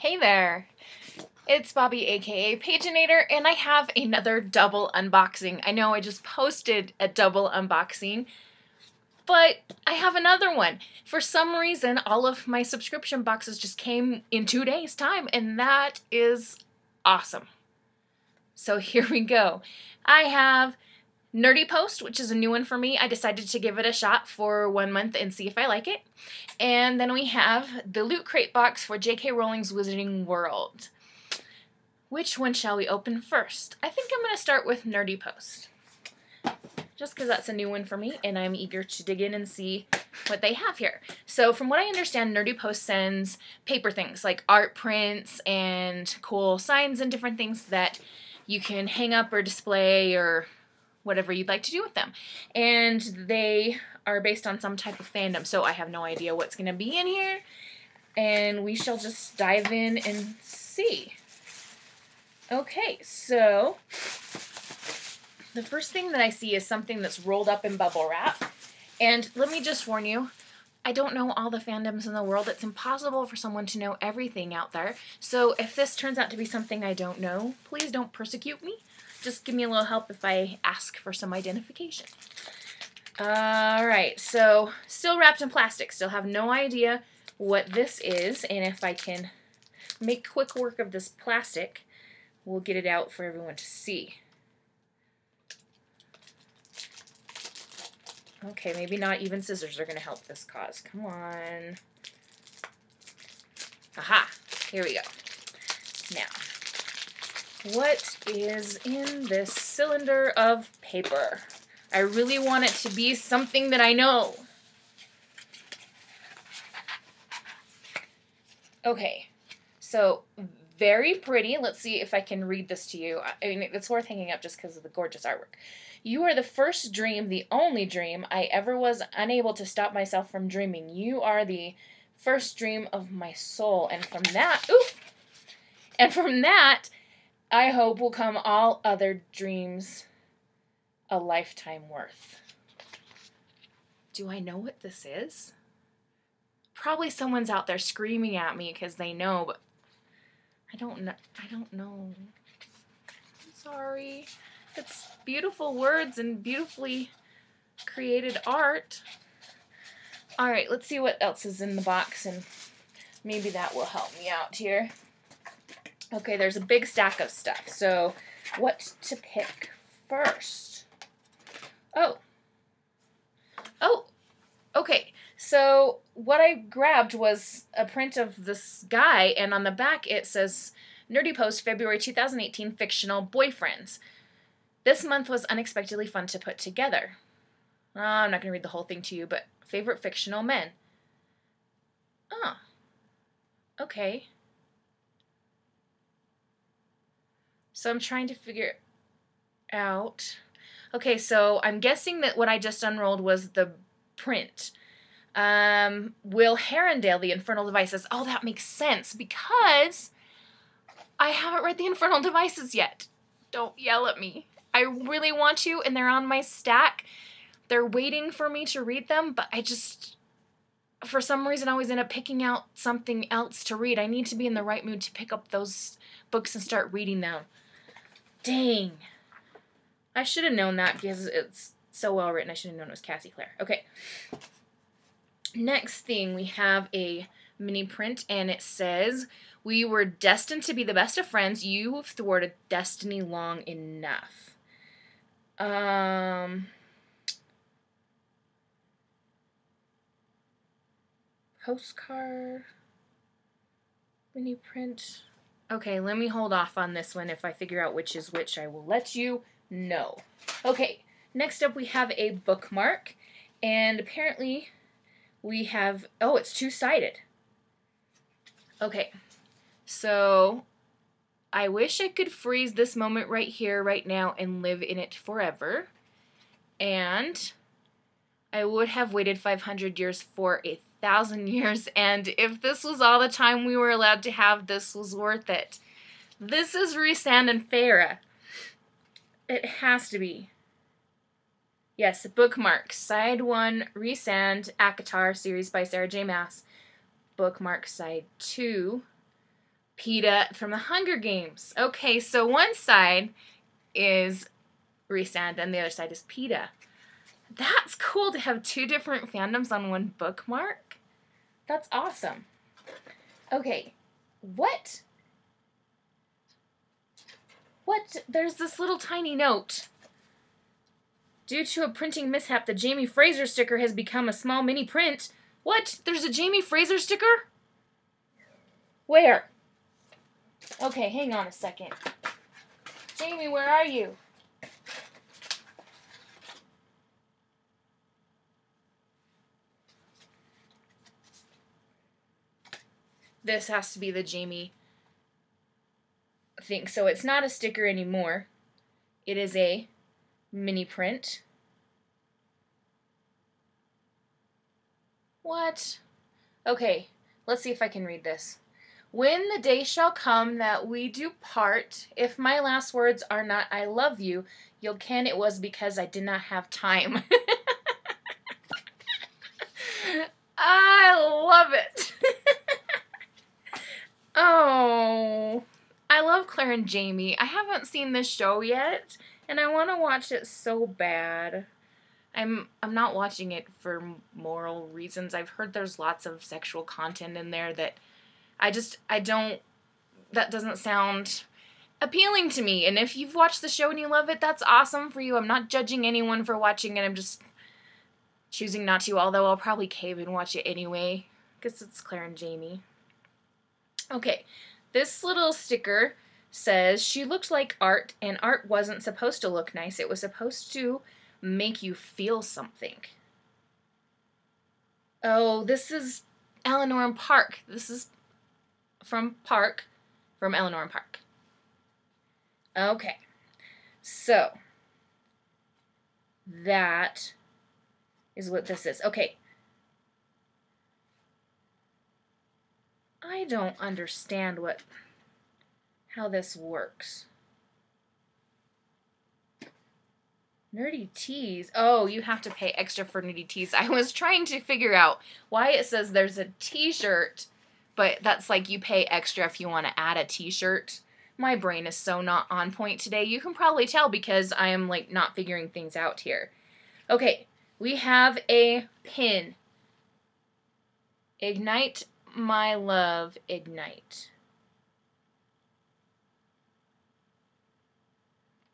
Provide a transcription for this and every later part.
Hey there! It's Bobby aka Paginator, and I have another double unboxing. I know I just posted a double unboxing, but I have another one. For some reason, all of my subscription boxes just came in two days' time, and that is awesome. So here we go. I have Nerdy Post, which is a new one for me. I decided to give it a shot for one month and see if I like it. And then we have the Loot Crate box for J.K. Rowling's Wizarding World. Which one shall we open first? I think I'm going to start with Nerdy Post. Just because that's a new one for me and I'm eager to dig in and see what they have here. So from what I understand, Nerdy Post sends paper things like art prints and cool signs and different things that you can hang up or display or whatever you'd like to do with them. And they are based on some type of fandom, so I have no idea what's going to be in here. And we shall just dive in and see. Okay, so the first thing that I see is something that's rolled up in bubble wrap. And let me just warn you, I don't know all the fandoms in the world. It's impossible for someone to know everything out there. So if this turns out to be something I don't know, please don't persecute me just give me a little help if I ask for some identification. Alright, so still wrapped in plastic. Still have no idea what this is, and if I can make quick work of this plastic, we'll get it out for everyone to see. Okay, maybe not even scissors are going to help this cause. Come on. Aha, here we go. Now, what is in this cylinder of paper? I really want it to be something that I know. Okay, so very pretty. Let's see if I can read this to you. I mean, it's worth hanging up just because of the gorgeous artwork. You are the first dream, the only dream I ever was unable to stop myself from dreaming. You are the first dream of my soul. And from that, ooh, and from that, I hope will come all other dreams a lifetime worth. Do I know what this is? Probably someone's out there screaming at me because they know, but I don't know. I don't know. I'm sorry. It's beautiful words and beautifully created art. All right, let's see what else is in the box and maybe that will help me out here. Okay, there's a big stack of stuff. So what to pick first? Oh. Oh, okay. So what I grabbed was a print of this guy, and on the back it says Nerdy Post February 2018 Fictional Boyfriends. This month was unexpectedly fun to put together. Oh, I'm not going to read the whole thing to you, but favorite fictional men. Oh. Okay. So I'm trying to figure out. Okay, so I'm guessing that what I just unrolled was the print. Um, Will Herondale, The Infernal Devices. Oh, that makes sense because I haven't read The Infernal Devices yet. Don't yell at me. I really want to, and they're on my stack. They're waiting for me to read them, but I just, for some reason, I always end up picking out something else to read. I need to be in the right mood to pick up those books and start reading them. Dang. I should have known that because it's so well written. I should have known it was Cassie Clare. Okay. Next thing, we have a mini print, and it says, We were destined to be the best of friends. You have thwarted destiny long enough. Um. Postcard. Mini print. Okay, let me hold off on this one. If I figure out which is which, I will let you know. Okay, next up we have a bookmark. And apparently we have... Oh, it's two-sided. Okay, so I wish I could freeze this moment right here, right now, and live in it forever. And I would have waited 500 years for a thousand years, and if this was all the time we were allowed to have, this was worth it. This is Rhysand and Feyre. It has to be. Yes, bookmark. Side 1, Rhysand, ACOTAR, series by Sarah J. Maas. Bookmark side 2, Peeta from the Hunger Games. Okay, so one side is Rhysand and the other side is Peeta. That's cool to have two different fandoms on one bookmark. That's awesome. Okay, what? What? There's this little tiny note. Due to a printing mishap, the Jamie Fraser sticker has become a small mini print. What? There's a Jamie Fraser sticker? Where? Okay, hang on a second. Jamie, where are you? This has to be the Jamie thing. So it's not a sticker anymore. It is a mini print. What? Okay, let's see if I can read this. When the day shall come that we do part, if my last words are not I love you, you'll ken it was because I did not have time. I love it. oh, I love And Jamie. I haven't seen this show yet, and I want to watch it so bad. I'm I'm not watching it for moral reasons. I've heard there's lots of sexual content in there that I just I don't that doesn't sound appealing to me. And if you've watched the show and you love it, that's awesome for you. I'm not judging anyone for watching it. I'm just choosing not to, although I'll probably cave and watch it anyway because it's Claire and Jamie. Okay, this little sticker says she looked like art and art wasn't supposed to look nice. It was supposed to make you feel something. Oh, this is Eleanor and Park. This is from Park, from Eleanor and Park. Okay, so that is what this is. Okay. I don't understand what how this works. Nerdy tees. Oh, you have to pay extra for nerdy tees. I was trying to figure out why it says there's a t-shirt, but that's like you pay extra if you want to add a t-shirt. My brain is so not on point today. You can probably tell because I am like not figuring things out here. Okay, we have a pin. Ignite my love, ignite.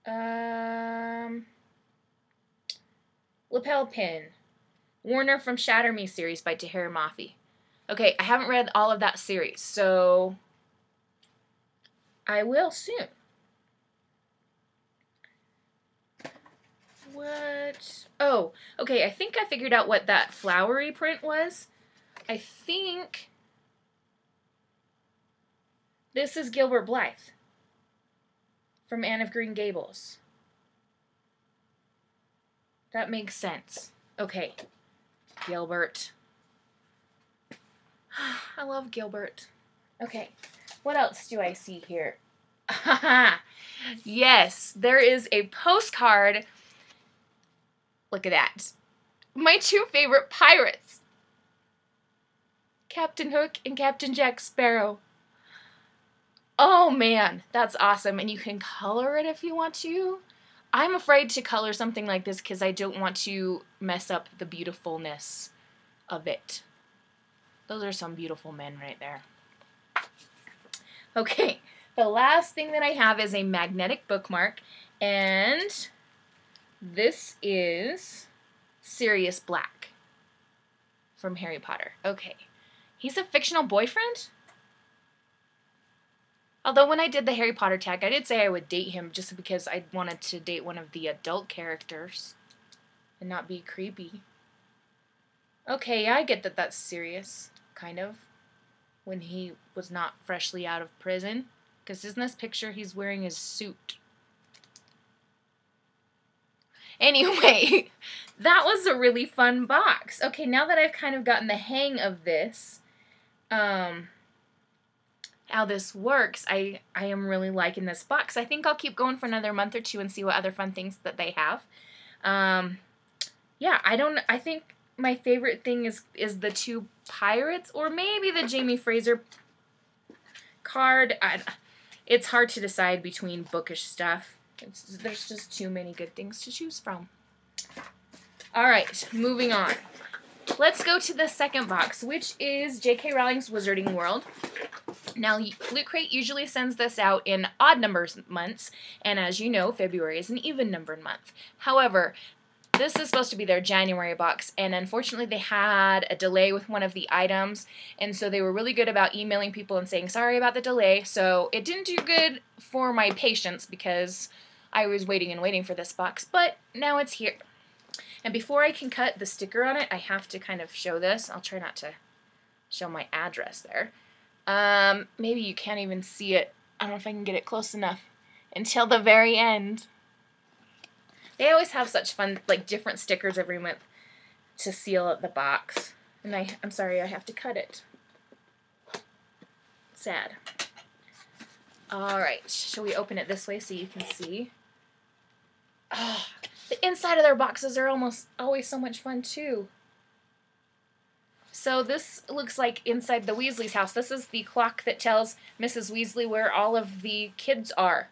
Um Lapel Pin. Warner from Shatter Me series by Tahereh Mafi. Okay, I haven't read all of that series, so I will soon. What? Oh, okay, I think I figured out what that flowery print was. I think this is Gilbert Blythe from Anne of Green Gables. That makes sense. Okay. Gilbert. I love Gilbert. Okay. What else do I see here? yes, there is a postcard. Look at that. My two favorite pirates. Captain Hook and Captain Jack Sparrow. Oh man, that's awesome. And you can color it if you want to. I'm afraid to color something like this because I don't want to mess up the beautifulness of it. Those are some beautiful men right there. Okay, the last thing that I have is a magnetic bookmark, and this is Sirius Black from Harry Potter. Okay, he's a fictional boyfriend? Although when I did the Harry Potter tag, I did say I would date him just because I wanted to date one of the adult characters and not be creepy. Okay, I get that that's Sirius, kind of, when he was not freshly out of prison. Because in this picture, he's wearing his suit. Anyway, that was a really fun box. Okay, now that I've kind of gotten the hang of this, um, how this works, I, I am really liking this box. I think I'll keep going for another month or two and see what other fun things that they have. Um, yeah, I don't, I think my favorite thing is, is the two pirates or maybe the Jamie Fraser card. I, it's hard to decide between bookish stuff. It's, there's just too many good things to choose from. All right, moving on. Let's go to the second box, which is J.K. Rowling's Wizarding World. Now, Loot Crate usually sends this out in odd numbers months, and as you know, February is an even numbered month. However, this is supposed to be their January box, and unfortunately, they had a delay with one of the items, and so they were really good about emailing people and saying sorry about the delay. So it didn't do good for my patience because I was waiting and waiting for this box, but now it's here. And before I can cut the sticker on it, I have to kind of show this. I'll try not to show my address there. Um, maybe you can't even see it. I don't know if I can get it close enough. Until the very end. They always have such fun, like, different stickers every month to seal up the box. And I, I'm sorry, I have to cut it. Sad. Alright, shall we open it this way so you can see? Oh, the inside of their boxes are almost always so much fun, too. So this looks like inside the Weasley's house. This is the clock that tells Mrs. Weasley where all of the kids are.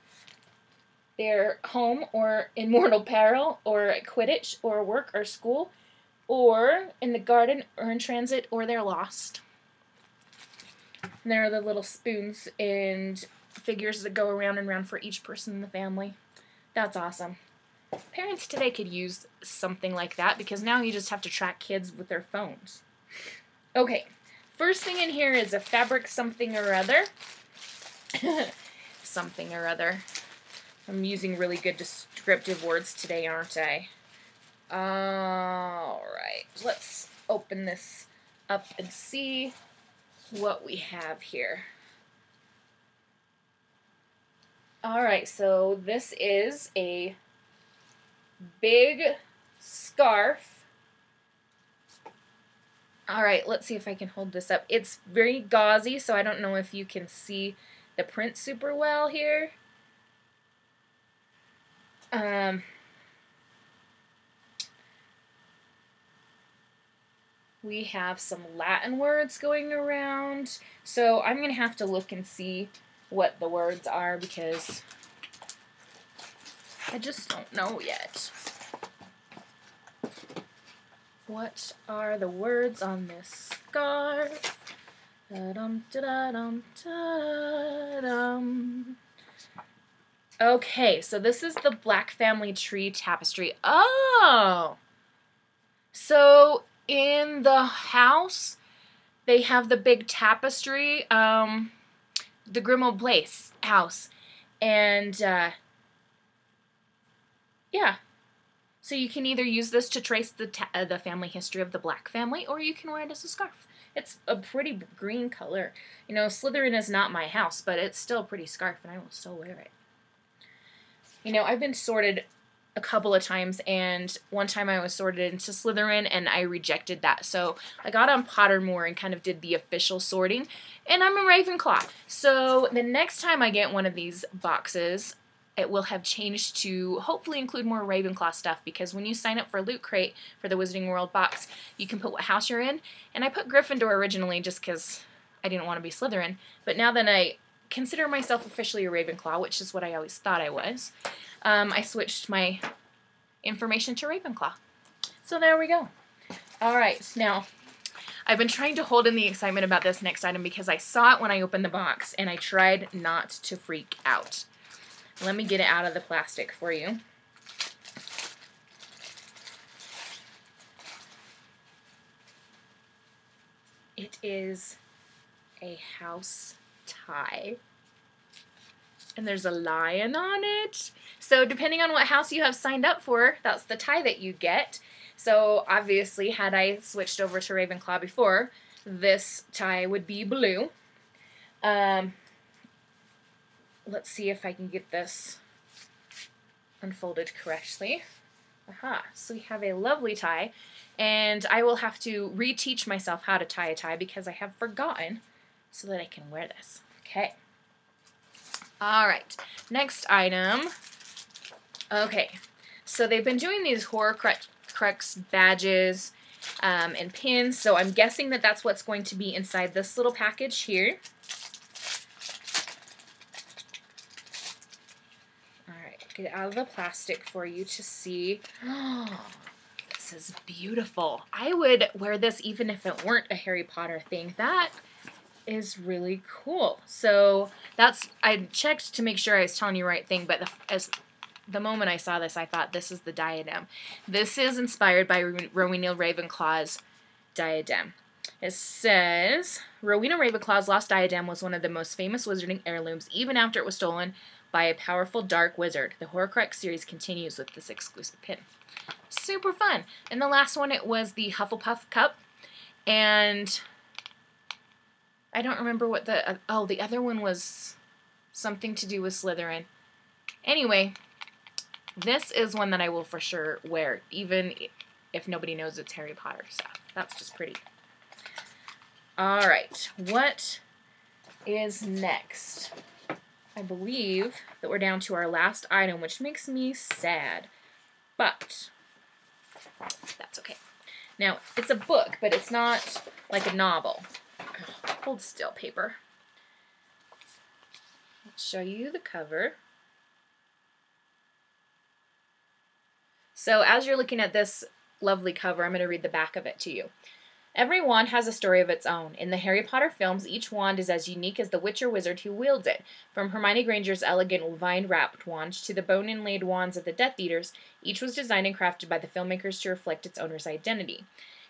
They're home or in mortal peril or at Quidditch or work or school or in the garden or in transit or they're lost. And there are the little spoons and figures that go around and around for each person in the family. That's awesome. Parents today could use something like that because now you just have to track kids with their phones. Okay, first thing in here is a fabric something or other. something or other. I'm using really good descriptive words today, aren't I? Alright, let's open this up and see what we have here. Alright, so this is a big scarf. Alright, let's see if I can hold this up. It's very gauzy, so I don't know if you can see the print super well here. Um, we have some Latin words going around, so I'm going to have to look and see what the words are because I just don't know yet. What are the words on this scarf? Da-dum, da-dum, da-dum. Okay, so this is the Black Family Tree Tapestry. Oh! So in the house, they have the big tapestry, um, the Grimmauld Place house. And, uh, yeah. So you can either use this to trace the, uh, the family history of the Black family, or you can wear it as a scarf. It's a pretty green color. You know, Slytherin is not my house, but it's still a pretty scarf, and I will still wear it. You know, I've been sorted a couple of times, and one time I was sorted into Slytherin, and I rejected that. So I got on Pottermore and kind of did the official sorting, and I'm a Ravenclaw. So the next time I get one of these boxes, it will have changed to hopefully include more Ravenclaw stuff because when you sign up for Loot Crate for the Wizarding World box, you can put what house you're in. And I put Gryffindor originally just because I didn't want to be Slytherin, but now that I consider myself officially a Ravenclaw, which is what I always thought I was, um, I switched my information to Ravenclaw. So there we go. All right, now I've been trying to hold in the excitement about this next item because I saw it when I opened the box and I tried not to freak out. Let me get it out of the plastic for you. It is a house tie. And there's a lion on it. So depending on what house you have signed up for, that's the tie that you get. So obviously, had I switched over to Ravenclaw before, this tie would be blue. Um, let's see if I can get this unfolded correctly. Aha, so we have a lovely tie, and I will have to reteach myself how to tie a tie because I have forgotten so that I can wear this. Okay. All right, next item. Okay, so they've been doing these horror Horcrux badges um, and pins, so I'm guessing that that's what's going to be inside this little package here. Get it out of the plastic for you to see. this is beautiful. I would wear this even if it weren't a Harry Potter thing. That is really cool. So that's I checked to make sure I was telling you the right thing, but the, as the moment I saw this, I thought this is the diadem. This is inspired by Rowena Ravenclaw's diadem. It says Rowena Ravenclaw's lost diadem was one of the most famous wizarding heirlooms, even after it was stolen by a powerful dark wizard. The Horcrux series continues with this exclusive pin. Super fun. And the last one, it was the Hufflepuff cup, and I don't remember what the uh, oh the other one was something to do with Slytherin. Anyway, this is one that I will for sure wear, even if nobody knows it's Harry Potter stuff. That's just pretty. All right, what is next? I believe that we're down to our last item, which makes me sad, but that's okay. Now, it's a book, but it's not like a novel. Hold still, paper. Let's show you the cover. So as you're looking at this lovely cover, I'm going to read the back of it to you. Every wand has a story of its own. In the Harry Potter films, each wand is as unique as the witch or wizard who wields it. From Hermione Granger's elegant vine-wrapped wand to the bone-inlaid wands of the Death Eaters, each was designed and crafted by the filmmakers to reflect its owner's identity.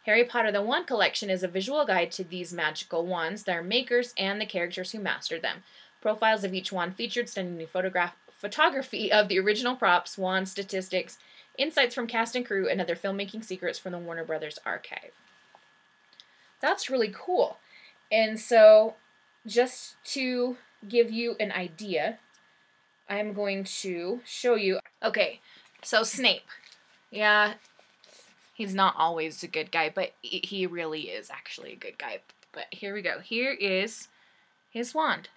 Harry Potter the Wand Collection is a visual guide to these magical wands, their makers, and the characters who mastered them. Profiles of each wand featured stunning photograph photography of the original props, wand statistics, insights from cast and crew, and other filmmaking secrets from the Warner Brothers archive. That's really cool. And so, just to give you an idea, I'm going to show you. Okay, so Snape. Yeah, he's not always a good guy, but he really is actually a good guy. But here we go. Here is his wand.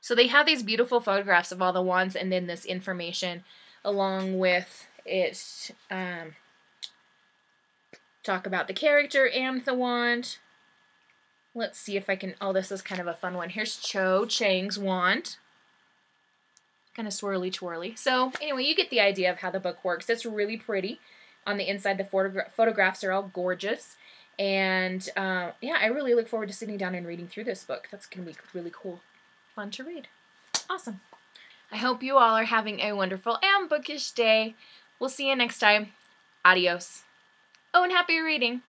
So they have these beautiful photographs of all the wands and then this information along with it um, talk about the character and the wand. Let's see if I can, oh, this is kind of a fun one. Here's Cho Chang's wand. Kind of swirly twirly. So anyway, you get the idea of how the book works. It's really pretty. On the inside, the photogra photographs are all gorgeous. And uh, yeah, I really look forward to sitting down and reading through this book. That's going to be really cool. Fun to read. Awesome. I hope you all are having a wonderful and bookish day. We'll see you next time. Adios. Oh, and happy reading.